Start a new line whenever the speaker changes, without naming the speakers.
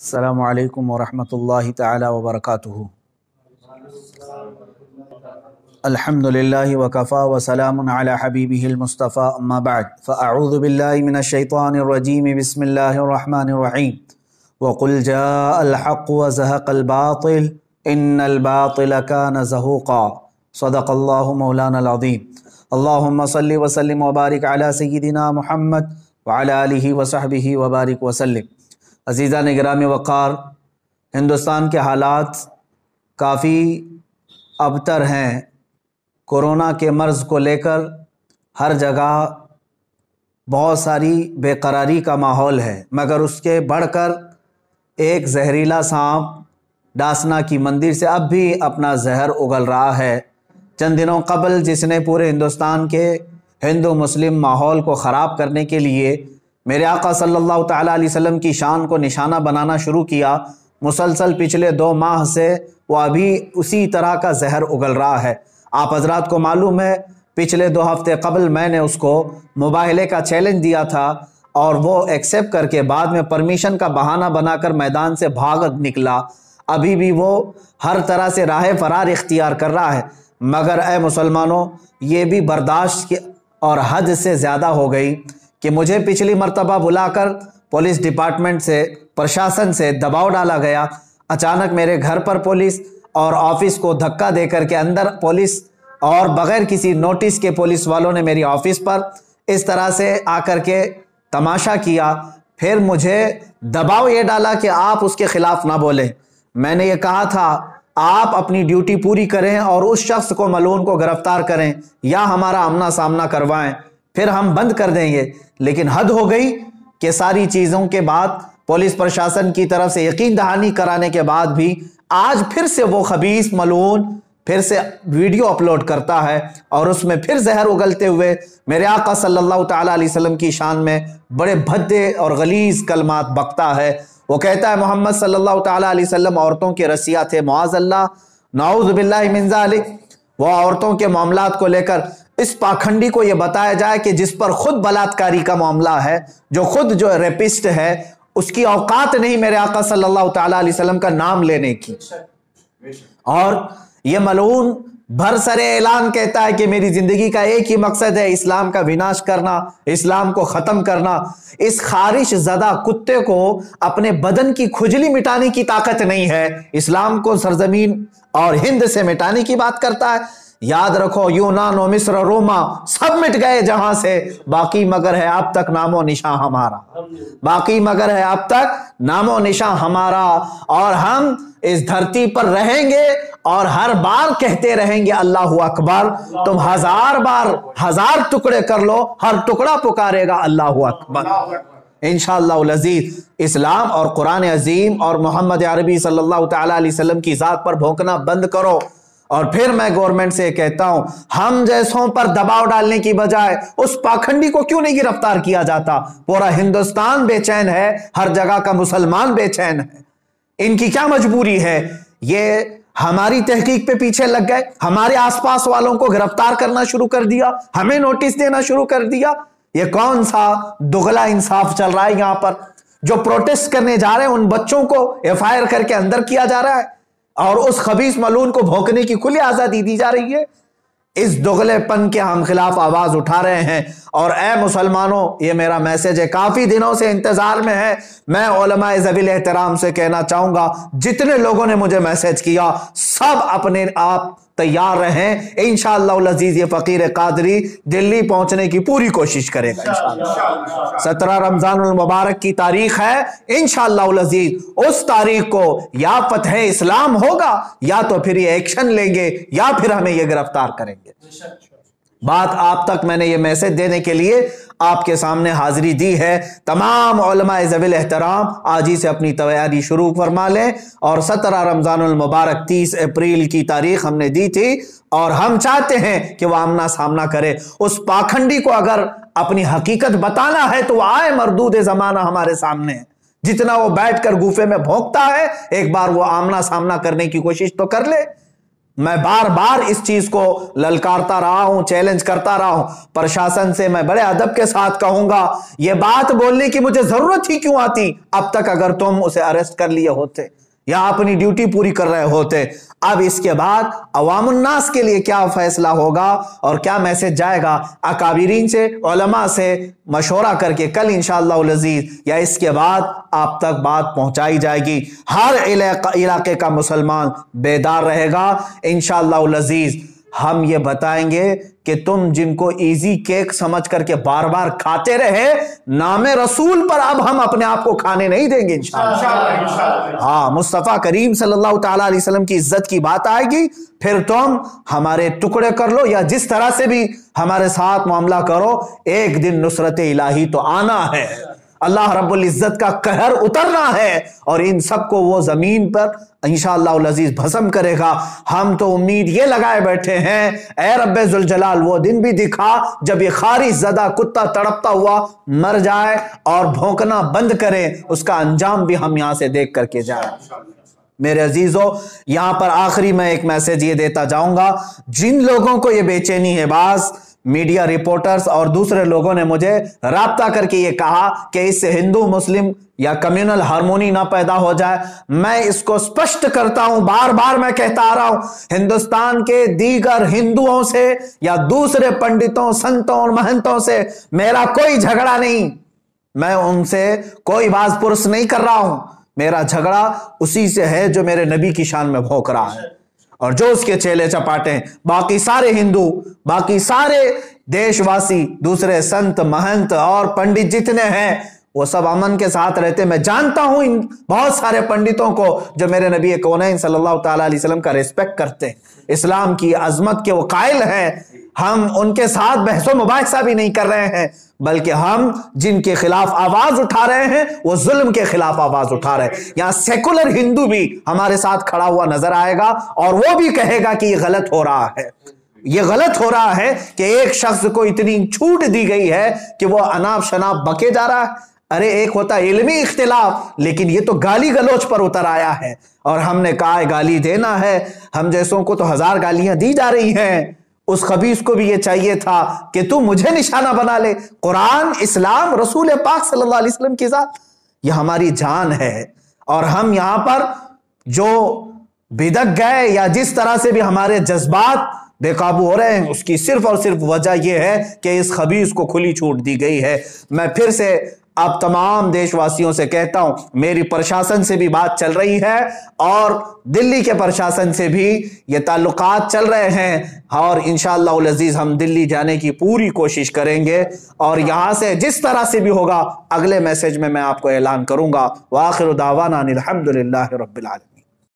السلام علیکم ورحمۃ اللہ تعالی وبرکاتہ۔ الحمد للہ وکفا وسلام علی حبیبہ المصطفیٰ، اما بعد، فاعوذ باللہ من الشیطان الرجیم، بسم اللہ الرحمن الرحیم، وقل جاء الحق وزهق الباطل، ان الباطل كان زهوقا صدق اللہ مولانا العظیم۔ اللہم صلی وسلم وبارک علی سیدنا محمد وعلی آلہ وصحبہ وبارک وسلم۔ عزیزہ نگرام وقار، ہندوستان کے حالات کافی ابتر ہیں۔ کورونا کے مرض کو لے کر ہر جگہ بہت ساری بے قراری کا ماحول ہے، مگر اس کے بڑھ کر ایک زہریلا سانپ ڈاسنا کی مندر سے اب بھی اپنا زہر اگل رہا ہے۔ چند دنوں قبل جس نے پورے ہندوستان کے ہندو مسلم ماحول کو خراب کرنے کے لیے میرے آقا صلی اللہ تعالیٰ علیہ وسلم کی شان کو نشانہ بنانا شروع کیا، مسلسل پچھلے دو ماہ سے وہ ابھی اسی طرح کا زہر اگل رہا ہے۔ آپ حضرات کو معلوم ہے، پچھلے دو ہفتے قبل میں نے اس کو مباہلے کا چیلنج دیا تھا اور وہ ایکسیپٹ کر کے بعد میں پرمیشن کا بہانہ بنا کر میدان سے بھاگ نکلا۔ ابھی بھی وہ ہر طرح سے راہ فرار اختیار کر رہا ہے۔ مگر اے مسلمانوں، یہ بھی برداشت اور حد سے زیادہ ہو گئی۔ کہ مجھے پچھلی مرتبہ بلا کر پولیس ڈپارٹمنٹ سے، پرشاسن سے دباؤ ڈالا گیا۔ اچانک میرے گھر پر پولیس اور آفس کو دھکا دے کر کے اندر پولیس اور بغیر کسی نوٹس کے پولیس والوں نے میری آفس پر اس طرح سے آ کر کے تماشا کیا۔ پھر مجھے دباؤ یہ ڈالا کہ آپ اس کے خلاف نہ بولیں۔ میں نے یہ کہا تھا، آپ اپنی ڈیوٹی پوری کریں اور اس شخص کو ملون کو گرفتار کریں، یا ہمارا آمنا سامنا کروائیں۔ پھر ہم بند کر دیں گے۔ لیکن حد ہو گئی کہ ساری چیزوں کے بعد پولیس پرشاسن کی طرف سے یقین دہانی کرانے کے بعد بھی آج پھر سے وہ خبیص ملون پھر سے ویڈیو اپلوڈ کرتا ہے اور اس میں پھر زہر اگلتے ہوئے میرے آقا صلی اللہ تعالیٰ علیہ وسلم کی شان میں بڑے بھدے اور غلیظ کلمات بکتا ہے۔ وہ کہتا ہے، محمد صلی اللہ تعالیٰ علیہ وسلم، عورتوں کے رسیہ تھے، معاذ اللہ، نعوذ باللہ من ذالک۔ وہ عورتوں کے معاملات کو لے کر اس پاکھنڈی کو یہ بتایا جائے کہ جس پر خود بلاتکاری کا معاملہ ہے، جو خود جو ریپسٹ ہے، اس کی اوقات نہیں میرے آقا صلی اللہ تعالیٰ علیہ وسلم کا نام لینے کی۔ اور یہ ملعون بھر سر اعلان کہتا ہے کہ میری زندگی کا ایک ہی مقصد ہے، اسلام کا وناش کرنا، اسلام کو ختم کرنا۔ اس خارش زدہ کتے کو اپنے بدن کی کھجلی مٹانے کی طاقت نہیں ہے۔ اسلام کو سرزمین اور ہند سے مٹانے کی بات کرتا ہے۔ یاد رکھو یونان و مصر روما سب مٹ گئے جہاں سے۔ باقی مگر ہے اب تک نام و نشاں ہمارا۔ باقی مگر ہے اب تک نام و نشاں ہمارا۔ اور ہم اس دھرتی پر رہیں گے اور ہر بار کہتے رہیں گے اللہ اکبر۔ تم ہزار بار ہزار ٹکڑے کر لو، ہر ٹکڑا پکارے گا اللہ اکبر۔ انشاءاللہ العزیز اسلام اور قرآن عظیم اور محمد عربی صلی اللہ تعالیٰ علیہ وسلم کی ذات پر بھونکنا بند کرو۔ اور پھر میں گورنمنٹ سے کہتا ہوں، ہم جیسوں پر دباؤ ڈالنے کی بجائے اس پاکھنڈی کو کیوں نہیں گرفتار کیا جاتا؟ پورا ہندوستان بے چین ہے، ہر جگہ کا مسلمان بے چین ہے۔ ان کی کیا مجبوری ہے؟ یہ ہماری تحقیق پہ پیچھے لگ گئے۔ ہمارے آس پاس والوں کو گرفتار کرنا شروع کر دیا، ہمیں نوٹس دینا شروع کر دیا۔ یہ کون سا دغلا انصاف چل رہا ہے یہاں پر؟ جو پروٹیسٹ کرنے جا رہے ہیں، ان بچوں کو ایف آئی آر کر کے اندر کیا جا رہا ہے؟ اور اس خبیص ملون کو بھوکنے کی کھلی آزادی دی جا رہی ہے۔ اس دغلے پن کے ہم خلاف آواز اٹھا رہے ہیں۔ اور اے مسلمانوں، یہ میرا میسج ہے۔ کافی دنوں سے انتظار میں ہے۔ میں علماء زبیل احترام سے کہنا چاہوں گا، جتنے لوگوں نے مجھے میسج کیا، سب اپنے آپ تیار رہیں۔ انشاءاللہ العزیز یہ فقیر قادری دلی پہنچنے کی پوری کوشش کرے گا سترہ رمضان المبارک کی تاریخ ہے۔ انشاءاللہ العزیز اس تاریخ کو یا فتح اسلام ہوگا یا تو پھر یہ ایکشن لیں گے یا پھر ہمیں یہ گرفتار کریں گے۔ بات آپ تک میں نے یہ میسج دینے کے لیے آپ کے سامنے حاضری دی ہے۔ تمام علماء زویل احترام آج ہی سے اپنی تیاری شروع فرما لیں اور سترہ رمضان المبارک تیس اپریل کی تاریخ ہم نے دی تھی اور ہم چاہتے ہیں کہ وہ آمنا سامنا کرے۔ اس پاکھنڈی کو اگر اپنی حقیقت بتانا ہے تو وہ آئے مردود زمانہ ہمارے سامنے۔ جتنا وہ بیٹھ کر گوفے میں بھونکتا ہے، ایک بار وہ آمنا سامنا کرنے کی کوشش تو کر لے۔ میں بار بار اس چیز کو للکارتا رہا ہوں چیلنج کرتا رہا ہوں۔ پرشاسن سے میں بڑے ادب کے ساتھ کہوں گا، یہ بات بولنے کی مجھے ضرورت ہی کیوں آتی؟ اب تک اگر تم اسے اریسٹ کر لیے ہوتے۔ یا اپنی ڈیوٹی پوری کر رہے ہوتے؟ اب اس کے بعد عوام الناس کے لیے کیا فیصلہ ہوگا اور کیا میسج جائے گا؟ اکابرین سے، علماء سے مشورہ کر کے کل انشاءاللہ العزیز یا اس کے بعد آپ تک بات پہنچائی جائے گی۔ ہر علاقے کا مسلمان بیدار رہے گا۔ انشاءاللہ العزیز ہم یہ بتائیں گے کہ تم جن کو ایزی کیک سمجھ کر کے بار بار کھاتے رہے نام رسول پر اب ہم اپنے آپ کو کھانے نہیں دیں گے انشاءاللہ۔ ہاں مصطفیٰ کریم صلی اللہ تعالیٰ علیہ وسلم کی عزت کی بات آئے گی پھر تم ہمارے ٹکڑے کر لو یا جس طرح سے بھی ہمارے ساتھ معاملہ کرو ایک دن نصرت الہی تو آنا ہے۔ اللہ رب العزت کا قہر اترنا ہے اور ان سب کو وہ زمین پر انشاءاللہ العزیز بھسم کرے گا۔ ہم تو امید یہ لگائے بیٹھے ہیں، اے رب ذوالجلال، وہ دن بھی دکھا جب یہ خارج زدہ کتا تڑپتا ہوا مر جائے اور بھونکنا بند کرے، اس کا انجام بھی ہم یہاں سے دیکھ کر کے جائیں۔ میرے عزیزو، یہاں پر آخری میں ایک میسج یہ دیتا جاؤں گا، جن لوگوں کو یہ بے چینی ہے باز میڈیا رپورٹرز اور دوسرے لوگوں نے مجھے رابطہ کر کے یہ کہا کہ اس سے ہندو، مسلم یا کمیونل ہارمونی نہ پیدا ہو جائے۔ میں اس کو سپشٹ کرتا ہوں، بار بار میں کہتا آ رہا ہوں، ہندوستان کے دیگر ہندوؤں سے یا دوسرے پنڈتوں، سنتوں اور مہنتوں سے میرا کوئی جھگڑا نہیں۔ میں ان سے کوئی باز پرس نہیں کر رہا ہوں۔ میرا جھگڑا اسی سے ہے جو میرے نبی کی شان میں بھوک رہا ہے۔ اور جو اس کے چیلے چپاٹے ہیں، باقی سارے ہندو، باقی سارے دیش واسی دوسرے سنت، مہنت اور پنڈت جتنے ہیں، وہ سب امن کے ساتھ رہتے میں جانتا ہوں ان بہت سارے پنڈتوں کو جو میرے نبی کونین صلی اللہ تعالیٰ علیہ وسلم کا ریسپیکٹ کرتے ہیں۔ اسلام کی عظمت کے وہ قائل ہیں۔ ہم ان کے ساتھ بحث و مباحثہ بھی نہیں کر رہے ہیں، بلکہ ہم جن کے خلاف آواز اٹھا رہے ہیں، وہ ظلم کے خلاف آواز اٹھا رہے ہیں۔ یہاں سیکولر ہندو بھی ہمارے ساتھ کھڑا ہوا نظر آئے گا اور وہ بھی کہے گا کہ یہ غلط ہو رہا ہے۔ یہ غلط ہو رہا ہے کہ ایک شخص کو اتنی چھوٹ دی گئی ہے کہ وہ اناپ شناپ بکے جا رہا ہے۔ ارے، ایک ہوتا علمی اختلاف، لیکن یہ تو گالی گلوچ پر اتر آیا ہے۔ اور ہم نے کہا گالی دینا ہے۔ ہم جیسوں کو تو ہزار گالیاں دی جا رہی ہیں۔ اس خبیص کو بھی یہ چاہیے تھا کہ تو مجھے نشانہ بنا لے۔ قرآن، اسلام، رسول پاک صلی اللہ علیہ وسلم کی ذات، یہ ہماری جان ہے۔ اور ہم یہاں پر جو بدک گئے یا جس طرح سے بھی ہمارے جذبات بے قابو ہو رہے ہیں، اس کی صرف اور صرف وجہ یہ ہے کہ اس خبیص کو کھلی چھوٹ دی گئی ہے۔ میں پھر سے اب تمام دیش واسیوں سے کہتا ہوں، میری پرشاسن سے بھی بات چل رہی ہے اور دلی کے پرشاسن سے بھی یہ تعلقات چل رہے ہیں۔ اور انشاءاللہ العزیز ہم دلی جانے کی پوری کوشش کریں گے اور یہاں سے جس طرح سے بھی ہوگا، اگلے میسج میں میں آپ کو اعلان کروں گا۔ واخر دعوانا الحمدللہ رب العالمین۔